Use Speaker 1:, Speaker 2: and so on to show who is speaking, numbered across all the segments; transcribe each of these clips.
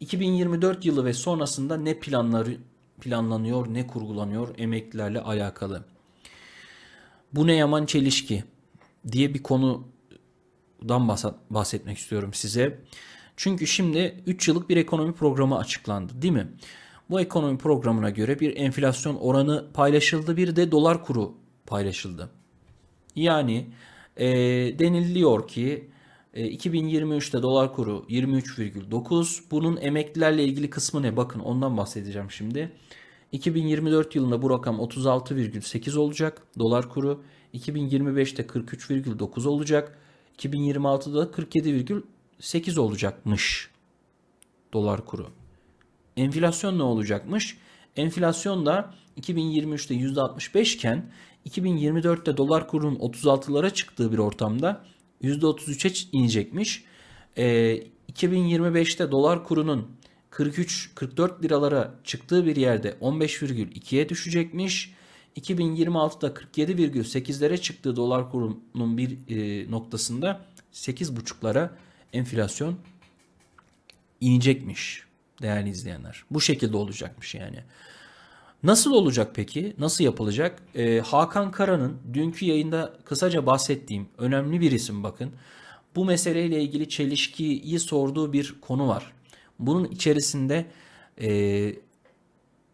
Speaker 1: 2024 yılı ve sonrasında ne planları planlanıyor, ne kurgulanıyor emeklilerle alakalı. Bu ne yaman çelişki diye bir konudan bahsetmek istiyorum size. Çünkü şimdi 3 yıllık bir ekonomi programı açıklandı değil mi? Bu ekonomi programına göre bir enflasyon oranı paylaşıldı, bir de dolar kuru paylaşıldı. Yani e, deniliyor ki 2023'te dolar kuru 23,9. Bunun emeklilerle ilgili kısmı ne? Bakın ondan bahsedeceğim şimdi. 2024 yılında bu rakam 36,8 olacak dolar kuru. 2025'te 43,9 olacak. 2026'da 47,8 olacakmış dolar kuru. Enflasyon ne olacakmış? Enflasyon da 2023'te %65 iken 2024'te dolar kurunun 36'lara çıktığı bir ortamda %33'e inecekmiş. E, 2025'te dolar kurunun 43-44 liralara çıktığı bir yerde 15,2'ye düşecekmiş. 2026'da 47,8'lere çıktığı dolar kurunun bir e, noktasında 8,5'lara enflasyon inecekmiş değerli izleyenler. Bu şekilde olacakmış yani. Nasıl olacak peki? Nasıl yapılacak? Ee, Hakan Kara'nın dünkü yayında kısaca bahsettiğim önemli bir isim bakın. Bu meseleyle ilgili çelişkiyi sorduğu bir konu var. Bunun içerisinde e,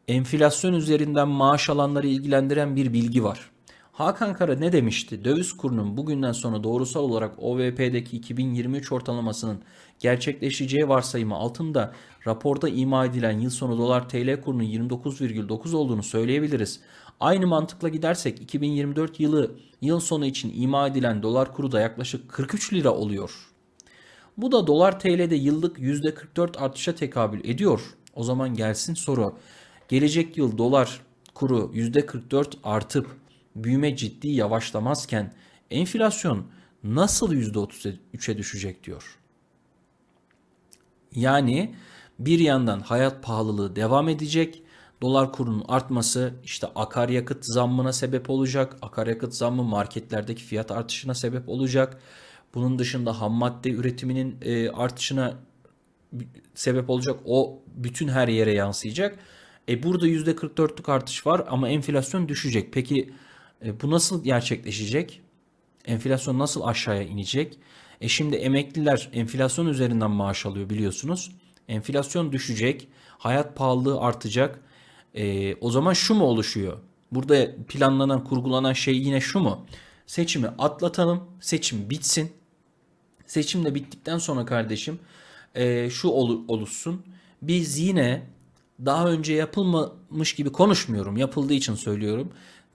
Speaker 1: enflasyon üzerinden maaş alanları ilgilendiren bir bilgi var. Hakan Kara ne demişti? Döviz kurunun bugünden sonra doğrusal olarak OVP'deki 2023 ortalamasının gerçekleşeceği varsayımı altında raporda ima edilen yıl sonu dolar TL kurunun 29,9 olduğunu söyleyebiliriz. Aynı mantıkla gidersek 2024 yılı yıl sonu için ima edilen dolar kuru da yaklaşık 43 lira oluyor. Bu da dolar TL'de yıllık %44 artışa tekabül ediyor. O zaman gelsin soru. Gelecek yıl dolar kuru %44 artıp büyüme ciddi yavaşlamazken enflasyon nasıl %33'e düşecek diyor. Yani bir yandan hayat pahalılığı devam edecek. Dolar kurunun artması işte akaryakıt zammına sebep olacak. Akaryakıt zammı marketlerdeki fiyat artışına sebep olacak. Bunun dışında ham madde üretiminin e, artışına sebep olacak. O bütün her yere yansıyacak. E burada %44'lük artış var ama enflasyon düşecek. Peki e, bu nasıl gerçekleşecek? Enflasyon nasıl aşağıya inecek? E şimdi emekliler enflasyon üzerinden maaş alıyor biliyorsunuz. Enflasyon düşecek, hayat pahalılığı artacak. E, o zaman şu mu oluşuyor? Burada planlanan, kurgulanan şey yine şu mu? Seçimi atlatalım, seçim bitsin. Seçim de bittikten sonra kardeşim e, şu ol, oluşsun. Biz yine daha önce yapılmamış gibi konuşmuyorum. Yapıldığı için söylüyorum.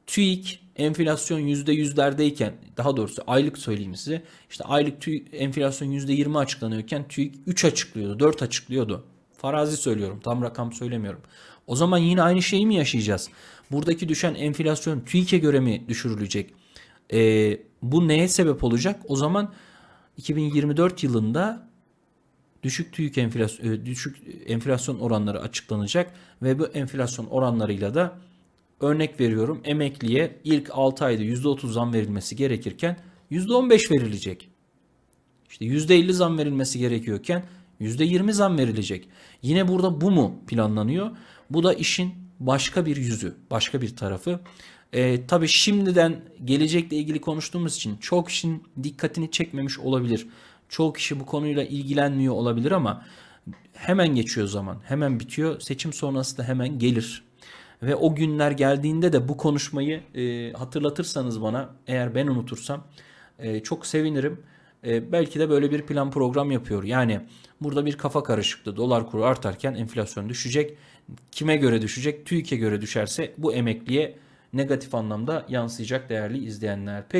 Speaker 1: TÜİK enflasyon %100'lerdeyken daha doğrusu aylık söyleyeyim size. İşte aylık TÜİK enflasyon %20 açıklanıyorken TÜİK 3 açıklıyordu, 4 açıklıyordu. Farazi söylüyorum, tam rakam söylemiyorum. O zaman yine aynı şeyi mi yaşayacağız? Buradaki düşen enflasyon TÜİK'e göre mi düşürülecek? Ee, bu neye sebep olacak? O zaman 2024 yılında düşük TÜİK enflasyon, e, düşük enflasyon oranları açıklanacak ve bu enflasyon oranlarıyla da Örnek veriyorum emekliye ilk 6 ayda %30 zam verilmesi gerekirken %15 verilecek. İşte %50 zam verilmesi gerekiyorken %20 zam verilecek. Yine burada bu mu planlanıyor? Bu da işin başka bir yüzü, başka bir tarafı. E, tabii şimdiden gelecekle ilgili konuştuğumuz için çok kişinin dikkatini çekmemiş olabilir. Çoğu kişi bu konuyla ilgilenmiyor olabilir ama hemen geçiyor zaman, hemen bitiyor. Seçim sonrası da hemen gelir. Ve o günler geldiğinde de bu konuşmayı e, hatırlatırsanız bana eğer ben unutursam e, çok sevinirim. E, belki de böyle bir plan program yapıyor. Yani burada bir kafa karışıklığı. Dolar kuru artarken enflasyon düşecek. Kime göre düşecek? TÜİK'e göre düşerse bu emekliye negatif anlamda yansıyacak değerli izleyenler. Peki